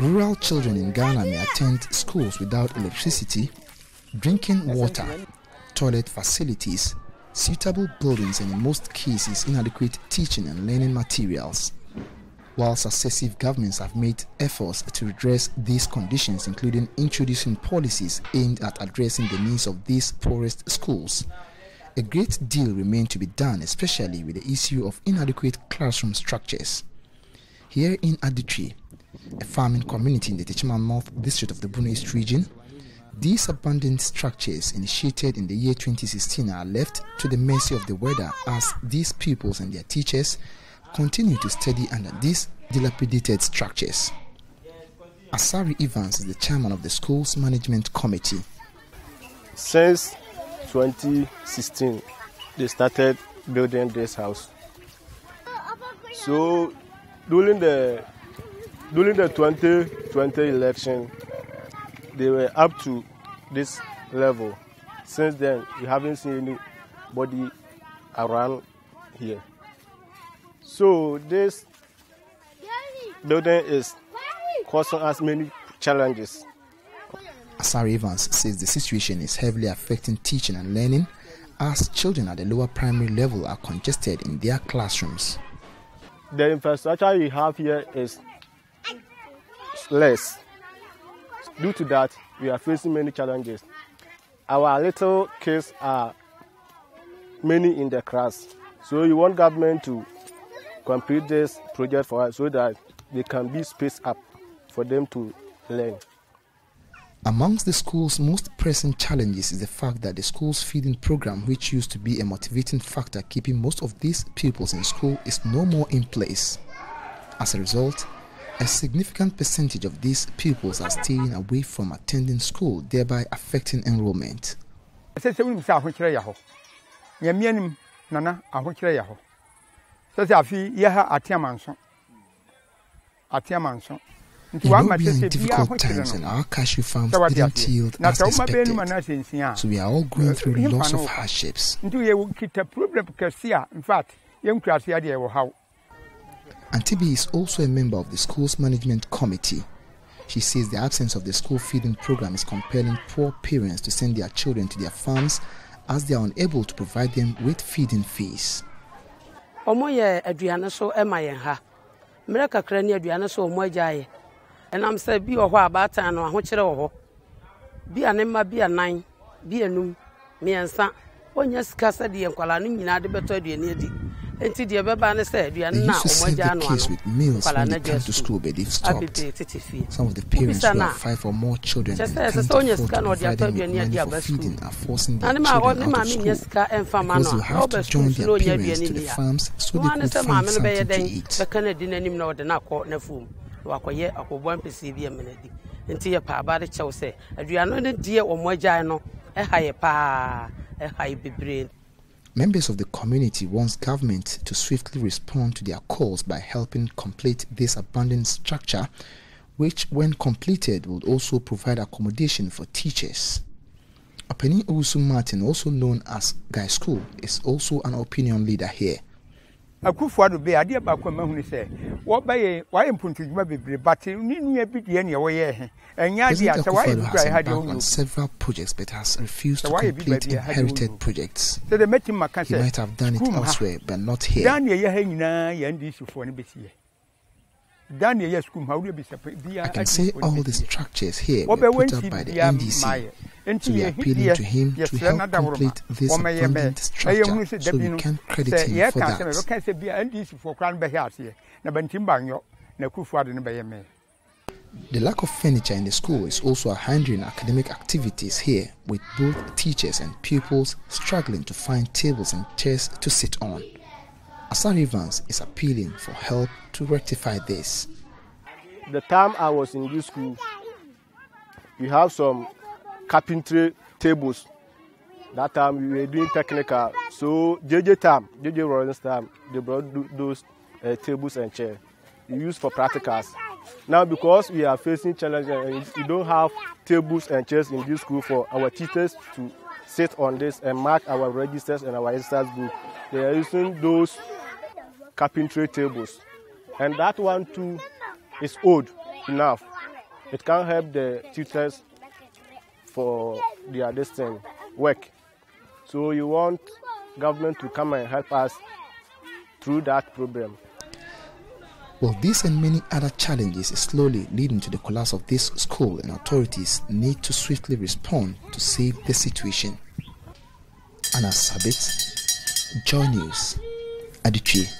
Rural children in Ghana may attend schools without electricity, drinking water, toilet facilities, suitable buildings, and in most cases, inadequate teaching and learning materials. While successive governments have made efforts to redress these conditions, including introducing policies aimed at addressing the needs of these poorest schools, a great deal remains to be done, especially with the issue of inadequate classroom structures. Here in Adutwie, a farming community in the Techiman North District of the Bono East region, these abandoned structures initiated in the year 2016 are left to the mercy of the weather as these pupils and their teachers continue to study under these dilapidated structures. Asari Evans is the chairman of the school's management committee. Since 2016, they started building this house. So during the during the 2020 election, they were up to this level. Since then, we haven't seen anybody around here. So this building is causing us many challenges. Asari Evans says the situation is heavily affecting teaching and learning as children at the lower primary level are congested in their classrooms. The infrastructure we have here is less. Due to that, we are facing many challenges. Our little kids are many in the class. So we want government to complete this project for us so that they can be spaced up for them to learn. Amongst the school's most pressing challenges is the fact that the school's feeding program, which used to be a motivating factor keeping most of these pupils in school, is no more in place. As a result, a significant percentage of these pupils are staying away from attending school, thereby affecting enrollment. In Nubian difficult times and our cashew farms didn't yield as expected, so we are all going through lots of hardships. Antibi is also a member of the school's management committee. She says the absence of the school feeding program is compelling poor parents to send their children to their farms as they are unable to provide them with feeding fees. ɔmo yɛ aduane so ɛma yɛn ha. Mmerɛ kakra ne aduane so ɔmo agya yɛ ɛnam sɛ bi wɔ hɔ a baatan no ahokyerɛ wɔ hɔ. Bi a ne mma bi a nan bi anum mmiɛnsa ɔnyɛ sika sɛdeɛ nkwalaa no nyinaa de bɛtɔ aduane adi nti deɛ bɛba ne sɛ aduane na ɔmo agya ano ano nkwalaa no agya sukuu abebe tete fie obisa na kyɛ sɛ ɛsɛ sɛ ɔnya sika na ɔde atɔ aduane adi aba sukuu na ne maa ne maame nya sika ɛmfa ma no. a na ɔbɛ sukuu so na ɔnya aduane ni a wɔn ne sɛ maame no bɛyɛ dɛn bɛka no adi n'anim na ɔde no akɔ n'afuom na wakɔyɛ akɔbɔ mpɛsɛ bi ɛmɛ n'adi nti yɛ paaba de kyɛw sɛ aduane no deɛ agya no. Ɛha yɛ paa ɛha yɛ bebree Members of the community want government to swiftly respond to their calls by helping complete this abandoned structure, which, when completed, will also provide accommodation for teachers. Openi Usu Martin, also known as Guy School, is also an opinion leader here. Akufu ado bɛ adeɛ baako a mahunu sɛ wɔbɛyɛ wayɛ mpontodwuma bebree bate ne nua bi deɛ neɛ wɔyɛ he ɛnyɛ adeɛ a sɛ wayɛ bi kura ha deɛ wɔnyɛ several projects but has refused to complete deɛ inherited projects. sɛ de mɛtim maka He sɛ might have done it elsewhere, but not here. dan ha nyinaa yɛ ndc foɔ no dan I can say all the structures here were put up by the NDC. maayɛ nti So we are appealing to him to help complete this wɔmɛyɛ bɛ abandoned ɛyɛ hunu structure so we can credit him for that. mɛbɛka sɛ bia ndc foɔ koraa no bɛhɛ aseɛ na bantim banyɔ na akufo ado no bɛyɛ mɛ The lack of furniture in the school is also hindering academic activities here, with both teachers and pupils struggling to find tables and chairs to sit on. Asari Evans is appealing for help to rectify this. The time I was in this school, we have some carpentry tables. That time we were doing technical. So JJ time, JJ Rawlings time, they brought tho- those uh, tables and chairs we use for practicals. Now because we are facing challenges and we don't have tables and chairs in this school for our teachers to sit on this and mark our registers and our exercise book, they are using those carpentry tables. And that one too is old enough. It can't help the tutors for their distant work. So you want government to come and help us through that problem. Well, this and many other challenges slowly leading to the collapse of this school, and authorities need to swiftly respond to save the situation. Anass Sabit, Joy News, Adutwie.